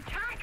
Attack